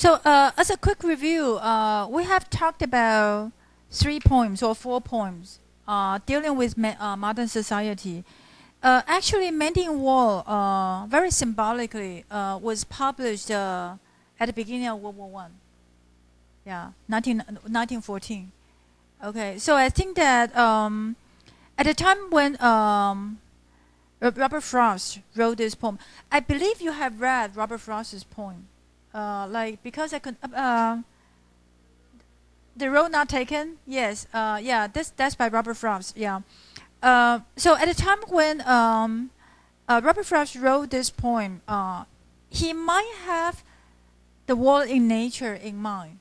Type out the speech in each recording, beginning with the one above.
So, uh, as a quick review, uh, we have talked about three poems or four poems uh, dealing with uh, modern society. Uh, actually, Mending Wall, uh, very symbolically, was published at the beginning of World War One. Yeah, 19, 1914. Okay, so I think that um, at the time when um, Robert Frost wrote this poem, I believe you have read Robert Frost's poem. Uh, like because I could uh, uh, the road not taken. Yes. Uh, yeah. This that's by Robert Frost. Yeah. Uh, so at the time when um, Robert Frost wrote this poem, uh, he might have the world in nature in mind.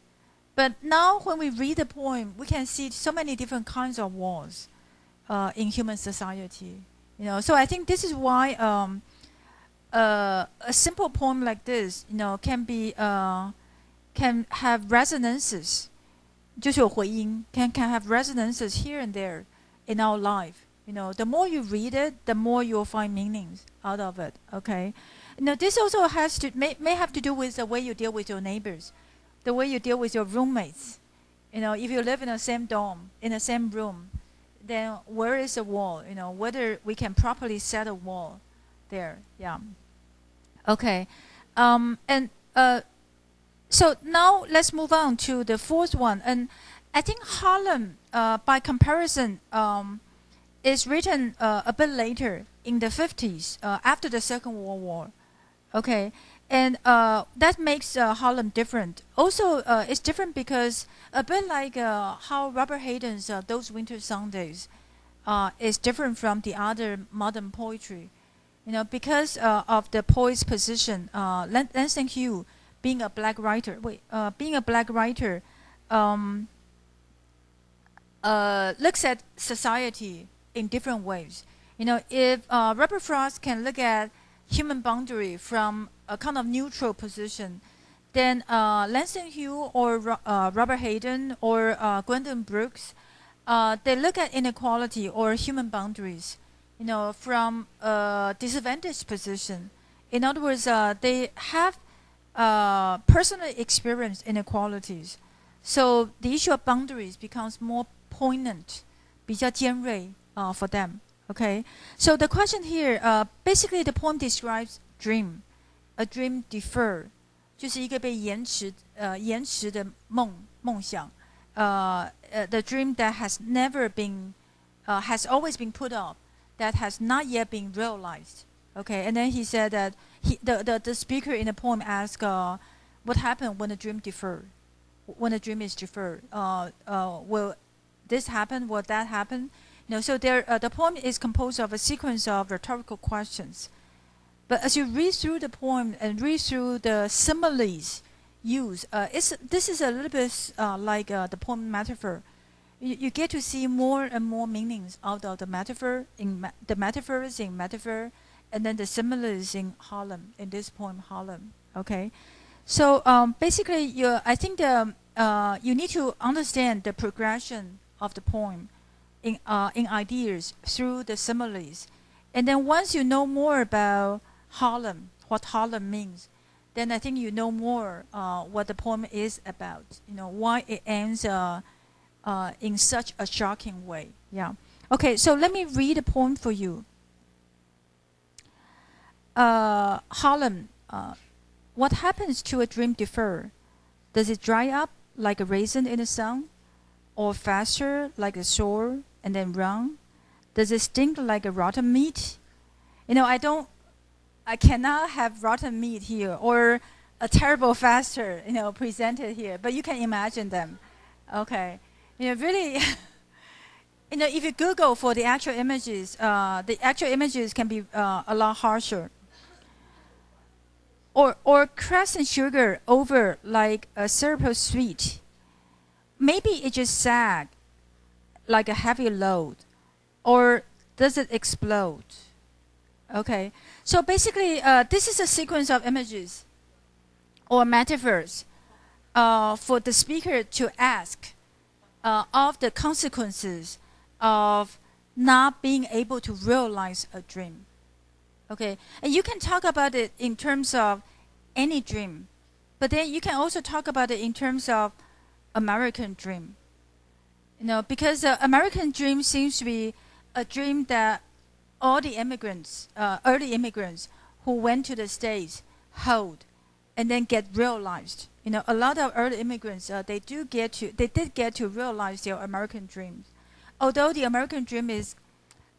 But now when we read the poem, we can see so many different kinds of uh, in human society. You know, so I think this is why um, uh, a simple poem like this, you know, can be uh, can have resonances, 就是有回音, can can have resonances here and there in our life. You know, the more you read it, the more you'll find meanings out of it. Okay, now this also has to may may have to do with the way you deal with your neighbors, the way you deal with your roommates. You know, if you live in the same dorm, in the same room, then where is the wall? You know, whether we can properly set a wall there. Yeah. Okay. Um, and uh, so now let's move on to the fourth one. And I think Harlem, uh, by comparison, um, is written uh, a bit later in the 50s, uh, after the Second World War. Okay. And uh, that makes uh, Harlem different. Also, it's different because a bit like how Robert Hayden's Those Winter Sundays is different from the other modern poetry you know, because uh, of the poet's position, uh, Langston Hughes being a black writer, wait, uh, being a black writer, um, uh, looks at society in different ways. You know, if uh, Robert Frost can look at human boundary from a kind of neutral position, then uh, Langston Hughes or uh, Robert Hayden or uh, Gwendolyn Brooks, uh, they look at inequality or human boundaries you know, from a disadvantaged position. In other words, uh, they have uh, personal experience inequalities. So the issue of boundaries becomes more poignant, 比较尖锐 uh, for them. Okay, so the question here, uh, basically the poem describes dream, a dream deferred, 就是一个被延迟呃延迟的梦梦想，呃呃 the dream that has never been, uh, has always been put off that has not yet been realized. Okay, and then he said that he, the, the, the speaker in the poem asked, uh, what happened when the dream deferred? When the dream is deferred, uh, uh, will this happen? Will that happen? You know, so there, uh, the poem is composed of a sequence of rhetorical questions. But as you read through the poem and read through the similes used, uh, it's, this is a little bit uh, like the poem metaphor you, you get to see more and more meanings out of the metaphor in ma the metaphors in metaphor, and then the similes in Harlem in this poem Harlem. Okay, so um, basically, you I think the uh, you need to understand the progression of the poem in uh, in ideas through the similes, and then once you know more about Harlem, what Harlem means, then I think you know more uh, what the poem is about. You know why it ends uh, in such a shocking way. Yeah. Okay, so let me read a poem for you. Uh, Harlem, uh, what happens to a dream defer? Does it dry up like a raisin in the sun? Or faster like a sore and then run? Does it stink like a rotten meat? You know, I don't, I cannot have rotten meat here or a terrible faster, you know, presented here, but you can imagine them. Okay. Know, really, you know, if you Google for the actual images, uh, the actual images can be uh, a lot harsher. Or, or crust and sugar over like a syrup sweet. Maybe it just sag like a heavy load. Or does it explode? Okay, so basically, uh, this is a sequence of images or metaphors uh, for the speaker to ask uh, of the consequences of not being able to realize a dream. Okay, and you can talk about it in terms of any dream. but then you can also talk about it in terms of American dream. You know, because the American dream seems to be a dream that all the immigrants, uh, early immigrants who went to the States hold and then get realized. You know, a lot of early immigrants, uh, they do get to, they did get to realize their American dreams. Although the American dream is,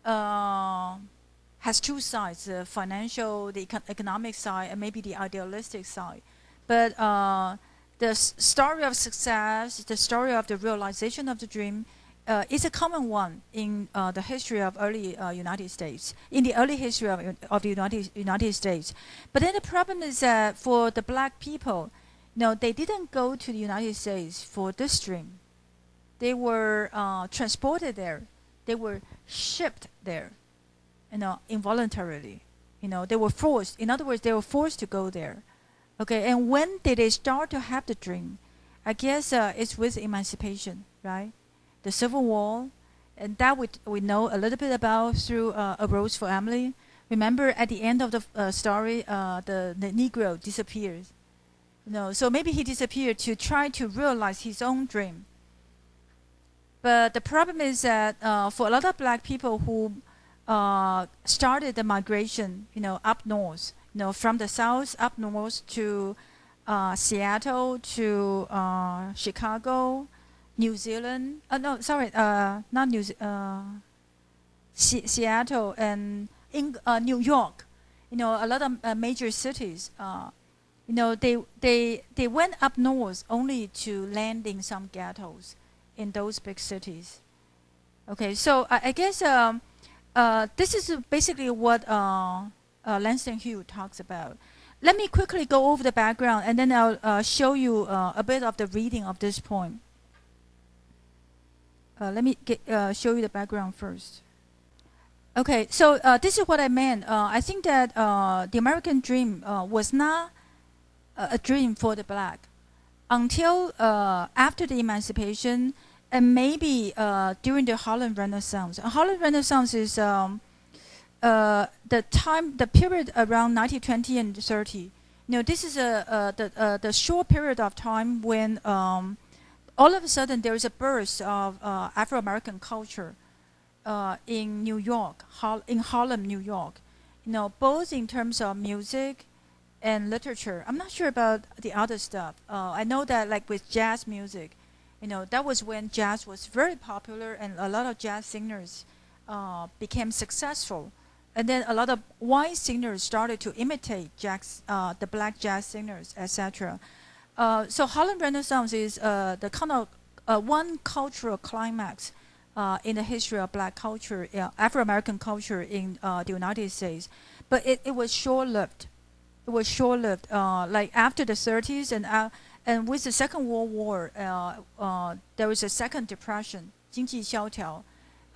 uh, has two sides, the financial, the econ economic side, and maybe the idealistic side. But uh, the story of success, the story of the realization of the dream, uh, is a common one in uh, the history of early uh, United States, in the early history of, of the United, United States. But then the problem is that for the black people, no, they didn't go to the United States for this dream. They were uh, transported there. They were shipped there, you know, involuntarily. You know, they were forced. In other words, they were forced to go there. Okay, and when did they start to have the dream? I guess uh, it's with emancipation, right? The Civil War, and that we, we know a little bit about through uh, A Rose for Emily. Remember, at the end of the uh, story, uh, the, the Negro disappears. You know, so maybe he disappeared to try to realize his own dream. But the problem is that uh, for a lot of black people who uh, started the migration, you know, up north, you know, from the south up north to uh, Seattle to uh, Chicago, New Zealand. Uh, no, sorry, uh, not New uh, Seattle and in uh, New York. You know, a lot of uh, major cities. Uh, you know, they they they went up north only to land in some ghettos in those big cities. Okay, so I, I guess um, uh, this is basically what uh, Langston Hughes talks about. Let me quickly go over the background and then I'll show you a bit of the reading of this poem. Uh, let me get, uh, show you the background first. Okay, so uh, this is what I meant. I think that the American dream was not a dream for the black until after the emancipation and maybe during the Harlem Renaissance. Harlem Renaissance is um, uh, the time, the period around 1920 and 30, you know, this is a, uh, the, uh, the short period of time when um, all of a sudden there is a burst of uh, Afro-American culture uh, in New York, in Harlem, New York. You know, both in terms of music and literature. I'm not sure about the other stuff. Uh, I know that like with jazz music, you know, that was when jazz was very popular and a lot of jazz singers became successful and then a lot of white singers started to imitate jazz, uh, the black jazz singers, etc. Uh, so Harlem Renaissance is uh, the kind of uh, one cultural climax uh, in the history of black culture, Afro-American culture in uh, the United States. But it, it was short-lived. It was short-lived. like after the 30s and and with the Second World War, there was a second depression, 经济萧条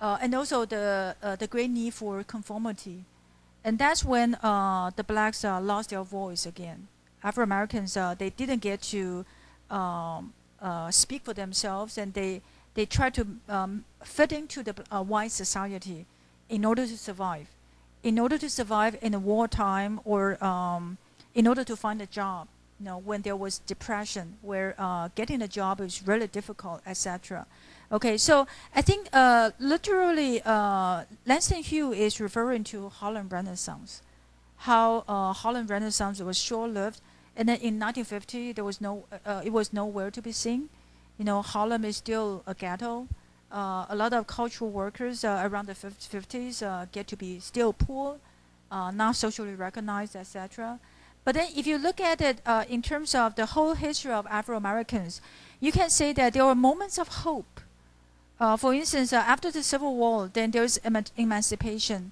uh, and also the uh, the great need for conformity, and that's when uh, the blacks uh, lost their voice again. Afro Americans uh, they didn't get to um, uh, speak for themselves, and they they tried to um, fit into the white society in order to survive. In order to survive in a wartime, or um, in order to find a job, you know, when there was depression, where getting a job is really difficult, etc. Okay, so I think uh, literally uh, Langston Hughes is referring to Harlem Renaissance, how uh, Harlem Renaissance was short-lived, and then in 1950 there was no, uh, uh, it was nowhere to be seen. You know, Harlem is still a ghetto. Uh, a lot of cultural workers around the 50s get to be still poor, not socially recognized, etc. But then if you look at it in terms of the whole history of Afro Americans, you can say that there were moments of hope uh, for instance, uh, after the Civil War, then there's eman emancipation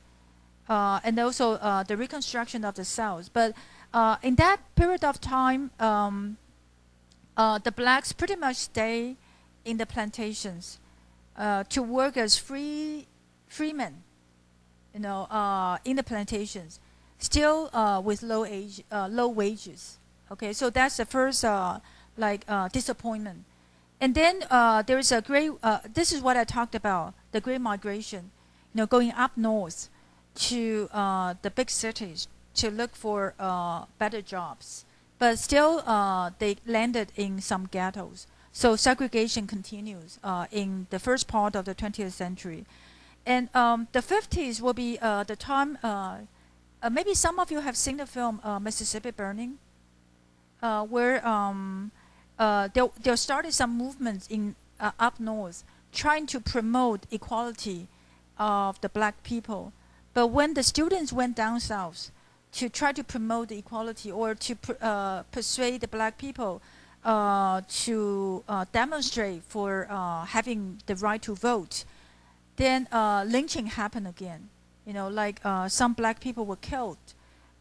uh, and also uh, the reconstruction of the South. But uh, in that period of time, um, uh, the blacks pretty much stay in the plantations to work as free freemen, you know, in the plantations, still with low age, low wages. Okay, so that's the first like disappointment. And then uh, there is a great, uh, this is what I talked about, the great migration, you know, going up north to uh, the big cities to look for uh, better jobs. but still uh, they landed in some ghettos. So segregation continues uh, in the first part of the 20th century. And um, the 50s will be uh, the time, uh, uh, maybe some of you have seen the film Mississippi Burning, where um, there started some movements in up north trying to promote equality of the black people. But when the students went down south to try to promote the equality or to uh, persuade the black people uh, to uh, demonstrate for uh, having the right to vote, then uh, lynching happened again. You know, like uh, some black people were killed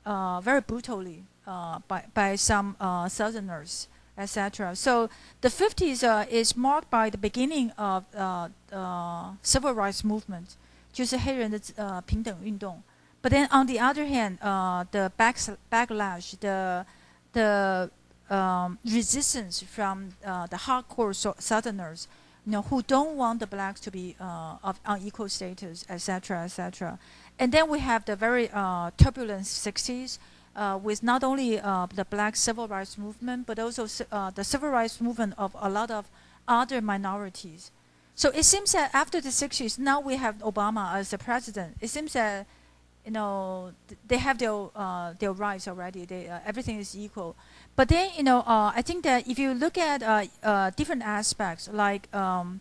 very brutally by, by some Southerners etc. So the 50s uh, is marked by the beginning of uh, uh, civil rights movement, 就是黑人的呃平等运动。 But then on the other hand, uh, the back backlash, the the um, resistance from uh, the hardcore so Southerners, you know, who don't want the blacks to be uh, of unequal status, etc., etc. And then we have the very uh, turbulent 60s, uh, with not only uh, the black civil rights movement, but also the civil rights movement of a lot of other minorities. So it seems that after the 60s, now we have Obama as the president. It seems that you know they have their uh, their rights already. They, uh, everything is equal. But then you know uh, I think that if you look at different aspects like um,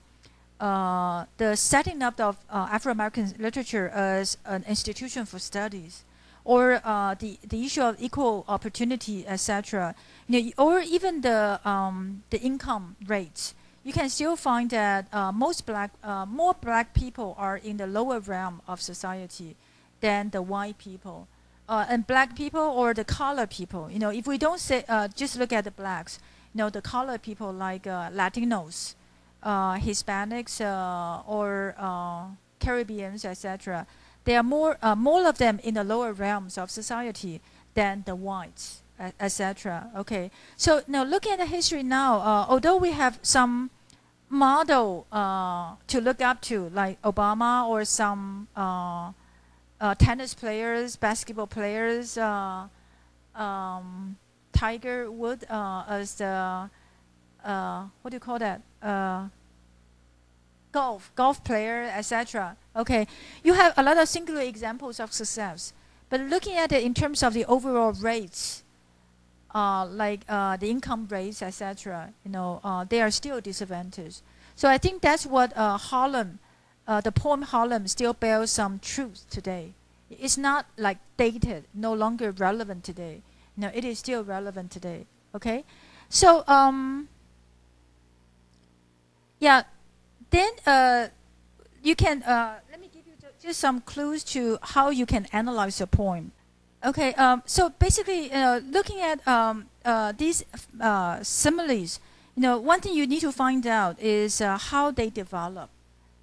the setting up of Afro American literature as an institution for studies, or uh, the the issue of equal opportunity, etc. You know, or even the um, the income rates. You can still find that uh, most black, uh, more black people are in the lower realm of society than the white people, uh, and black people or the color people. You know, if we don't say uh, just look at the blacks, you know, the color people like uh, Latinos, Hispanics, or Caribbeans, etc there are more, uh, more of them in the lower realms of society than the whites, etc. Okay, so now looking at the history now, uh, although we have some model uh, to look up to, like Obama or some uh, uh, tennis players, basketball players, uh, um, Tiger Wood as the what do you call that? golf, golf player, etc. Okay, you have a lot of singular examples of success, but looking at it in terms of the overall rates, uh, like uh, the income rates, etc., you know, uh, they are still disadvantaged. So I think that's what uh, Harlem, uh, the poem Harlem, still bears some truth today. It's not like dated, no longer relevant today. No, it is still relevant today. Okay, so um, yeah then uh, you can, uh, let me give you just some clues to how you can analyze a poem. Okay, um, so basically, uh, looking at um, uh, these uh, similes, you know, one thing you need to find out is uh, how they develop.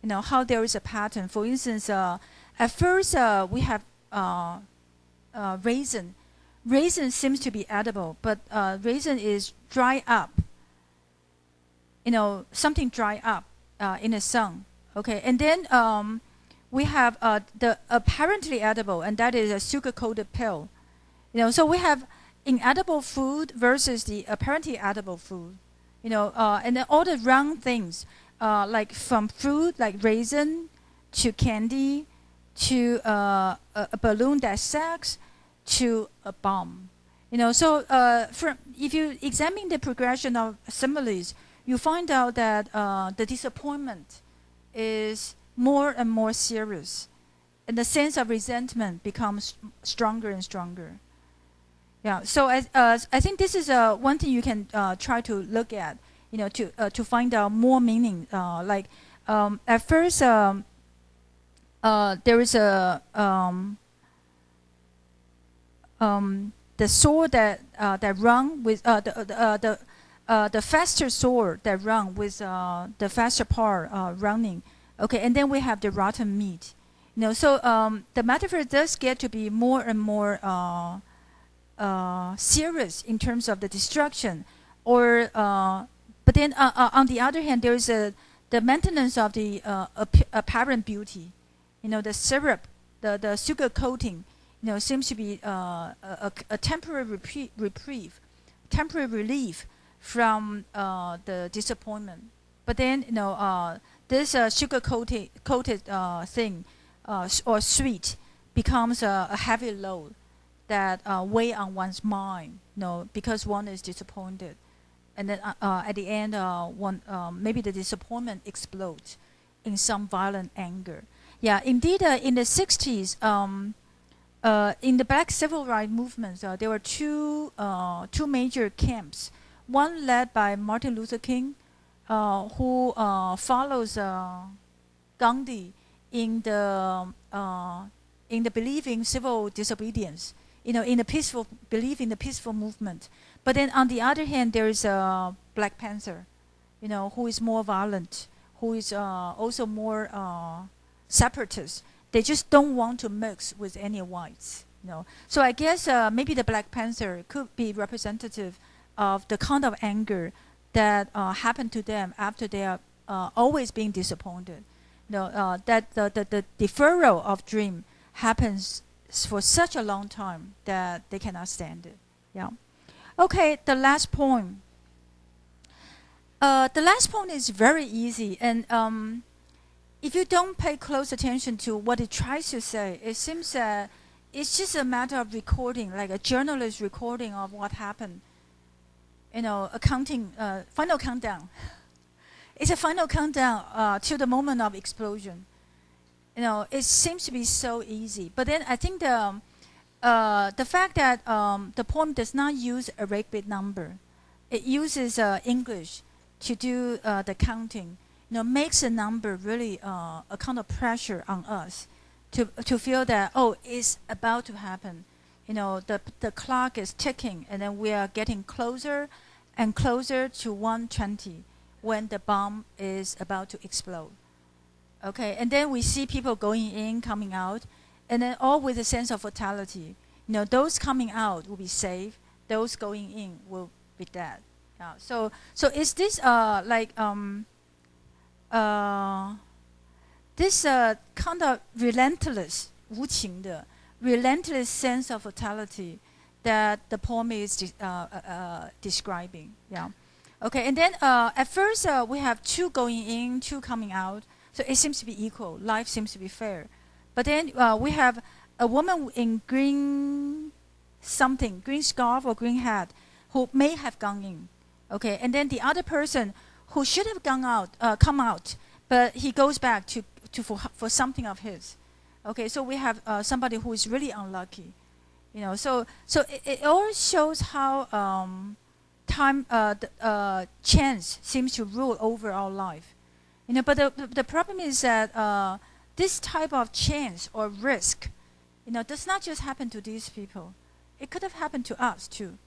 You know, how there is a pattern. For instance, at first we have raisin. Raisin seems to be edible, but raisin is dry up. You know, something dry up uh, in the sun. Okay, and then um, we have uh, the apparently edible, and that is a sugar-coated pill. You know, so we have inedible food versus the apparently edible food. You know, uh, and then all the wrong things, uh, like from fruit like raisin to candy to uh, a, a, balloon that sucks, to a bomb. You know, so uh, from if you examine the progression of similes, you find out that uh, the disappointment is more and more serious, and the sense of resentment becomes stronger and stronger. Yeah, so I think this is uh, one thing you can uh, try to look at, you know, to uh, to find out more meaning. Uh, like um, at first, um, uh, there is a um, um, the sword that that run with the the, the uh, the faster sword that run with uh, the faster part uh, running. Okay, and then we have the rotten meat. You know, so um, the metaphor does get to be more and more uh, uh, serious in terms of the destruction, or uh, but then on the other hand, there is a the maintenance of the apparent beauty. You know, the syrup, the the sugar coating, you know, seems to be a, a, a temporary reprieve temporary relief from uh, the disappointment. But then, you know, uh, this uh, sugar coated coated uh, thing uh, or sweet becomes a, a heavy load that uh, weigh on one's mind. You know, because one is disappointed, and then uh, uh, at the end, uh, one um, maybe the disappointment explodes in some violent anger. Yeah, indeed, uh, in the 60s, um, uh, in the Black Civil Rights movement, uh, there were two two major camps. One led by Martin Luther King, who follows Gandhi in the in the belief in civil disobedience. You know, in the peaceful belief in the peaceful movement. But then on the other hand, there is a Black Panther, you know, who is more violent, who is uh, also more uh, separatist. They just don't want to mix with any whites. You know, so I guess uh, maybe the Black Panther could be representative of the kind of anger that uh, happened to them after they are uh, always being disappointed. You know, uh, that the, the, the deferral of dream happens for such a long time that they cannot stand it. Yeah. Okay, the last point. Uh, the last point is very easy, and um, if you don't pay close attention to what it tries to say, it seems that it's just a matter of recording, like a journalist recording of what happened. You know, a uh, final countdown. It's a final countdown uh, to the moment of explosion. You know, it seems to be so easy, but then I think the um, uh, the fact that um, the poem does not use a bit number, it uses uh, English to do uh, the counting you know, makes a number really uh, a kind of pressure on us to, to feel that, oh, it's about to happen. You know, the, the clock is ticking and then we are getting closer and closer to 120 when the bomb is about to explode. Okay, and then we see people going in, coming out, and then all with a sense of fatality. You know, those coming out will be safe, those going in will be dead. Yeah, so, so is this uh, like, um, uh, this uh, kind of relentless, 无情的 relentless sense of fatality that the poem is de uh, uh, uh, describing. Yeah. Okay, and then uh, at first we have two going in, two coming out. So it seems to be equal. Life seems to be fair. But then we have a woman in green something, green scarf or green hat, who may have gone in. Okay, and then the other person who should have gone out, uh, come out, but he goes back to, to for, for something of his. Okay, so we have uh, somebody who is really unlucky, you know. So so it, it all shows how um, time uh, the, uh, chance seems to rule over our life, you know. But the the problem is that uh, this type of chance or risk, you know, does not just happen to these people. It could have happened to us too.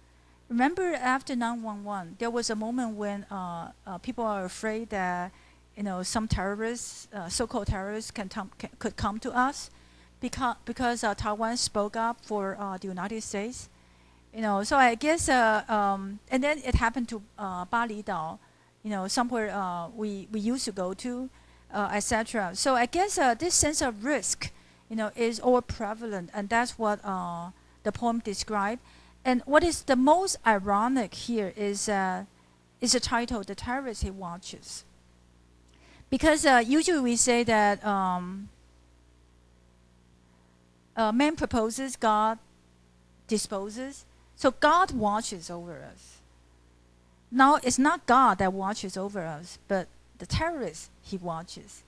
Remember after 911, there was a moment when uh, uh, people are afraid that you know some terrorists, uh, so-called terrorists, can, can, could come to us because because uh, Taiwan spoke up for uh, the United States. You know, so I guess uh, um, and then it happened to Bali Dao, you know, somewhere we we used to go to, etc. So I guess this sense of risk, you know, is all prevalent, and that's what the poem described. And what is the most ironic here is, uh, is the title, The Terrorist He Watches. Because uh, usually we say that um, uh, man proposes, God disposes. So God watches over us. Now it's not God that watches over us, but the terrorist he watches.